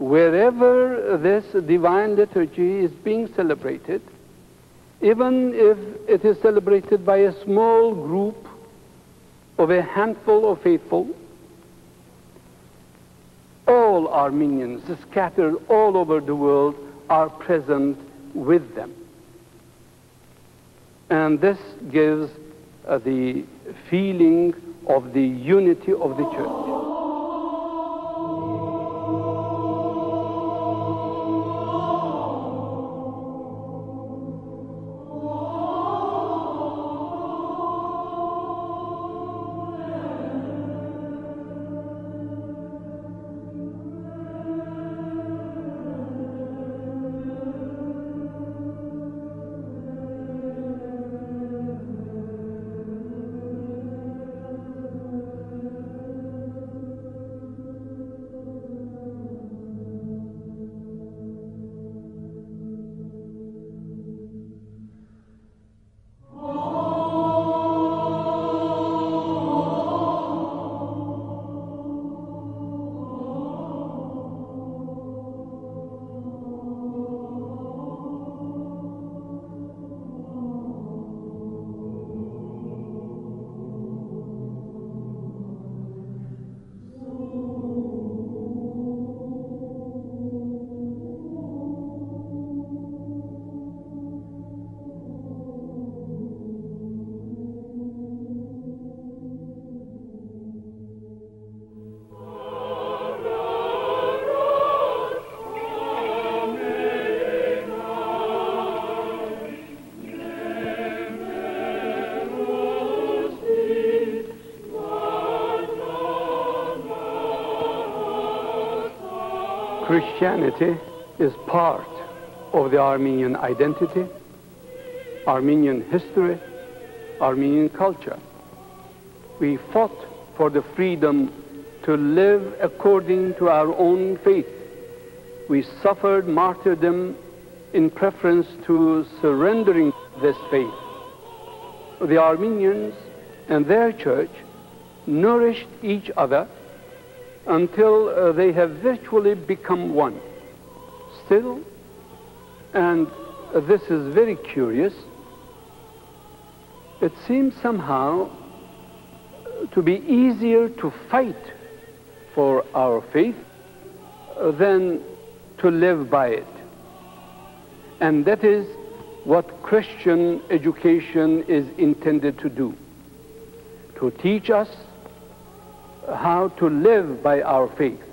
wherever this divine liturgy is being celebrated, even if it is celebrated by a small group of a handful of faithful, all Armenians scattered all over the world are present with them. And this gives uh, the feeling of the unity of the church. Christianity is part of the Armenian identity, Armenian history, Armenian culture. We fought for the freedom to live according to our own faith. We suffered martyrdom in preference to surrendering this faith. The Armenians and their church nourished each other until uh, they have virtually become one. Still, and this is very curious, it seems somehow to be easier to fight for our faith uh, than to live by it. And that is what Christian education is intended to do, to teach us how to live by our faith.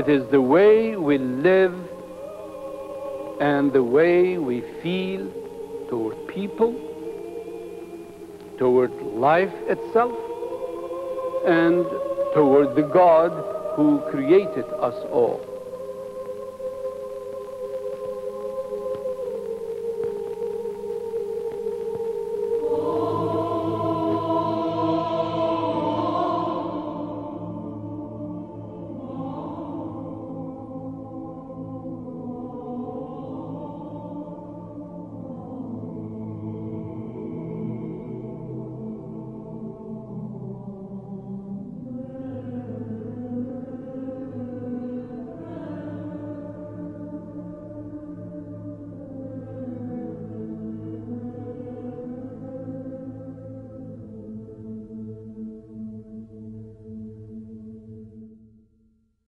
It is the way we live and the way we feel toward people, toward life itself, and toward the God who created us all.